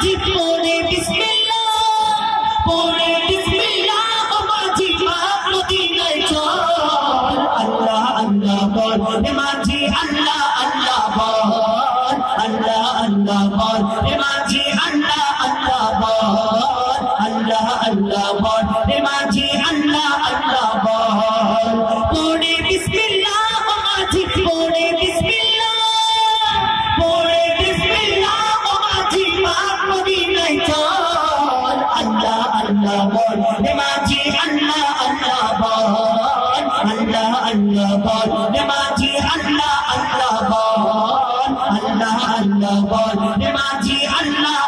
মাঝি পড়ে বিসমিল্লাহ পড়ে বিসমিল্লাহ মাঝি বাপ মদিনায় চল। আল্লাহ আল্লাহ বল, হে মাঝি, আল্লাহ আল্লাহ বল, আল্লাহ আল্লাহ বল, হে মাঝি, আল্লাহ আল্লাহ বল, আল্লাহ আল্লাহ বল, হে মাঝি, আল্লাহ আল্লাহ বল। পড়ে अल बो देमा जी अहल रेमा जी अह बोल रेमा जी अह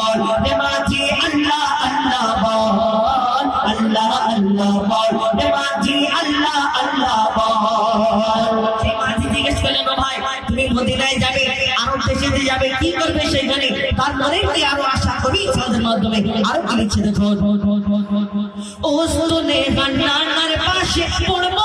বল মাঝি আল্লাহ আল্লাহ বল, আল্লাহ আল্লাহ বল। মাঝি আল্লাহ আল্লাহ বল। আরও আশা? করি আরও কি দেখো? ও সুনে পাশে পড়ব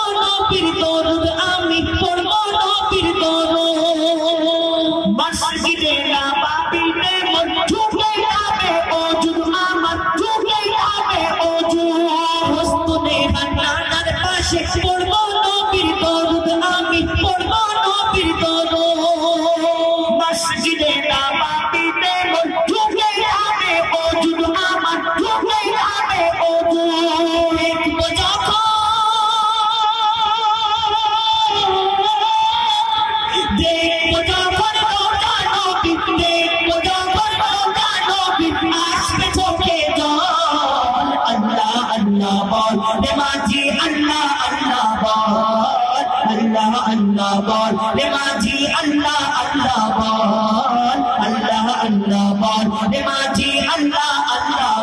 আল্লাহ আল্লাহ বল রে মাঝি আল্লাহ আল্লাহ বল আল্লাহ আল্লাহ বল রে মাঝি আল্লাহ আল্লাহ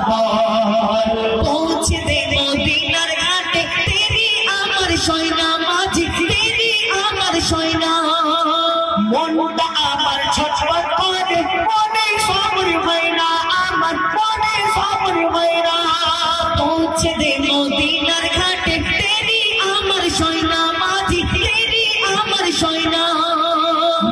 আমার সয়না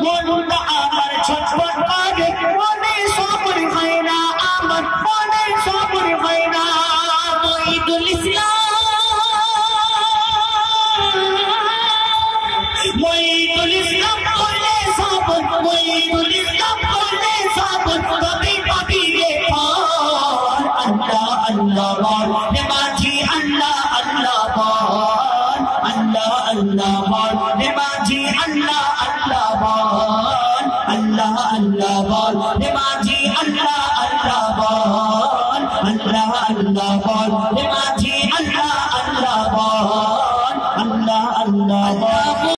মনটা আমার ছটফট করে মনে সবর হয় না আমার মনে সবর হয় না। মহিদুল ইসলাম। মহিদুল ইসলাম করলে সাবন মহিদুল ইসলাম করলে সাবন কবি পাবি রে আল্লাহ আল্লাহ মাঝি আল্লাহ আল্লাহ আল্লাহ আল্লাহ বল अलाह बहान अलाह अली اللہ اللہ बहान اللہ اللہ अल